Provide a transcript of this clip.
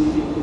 leading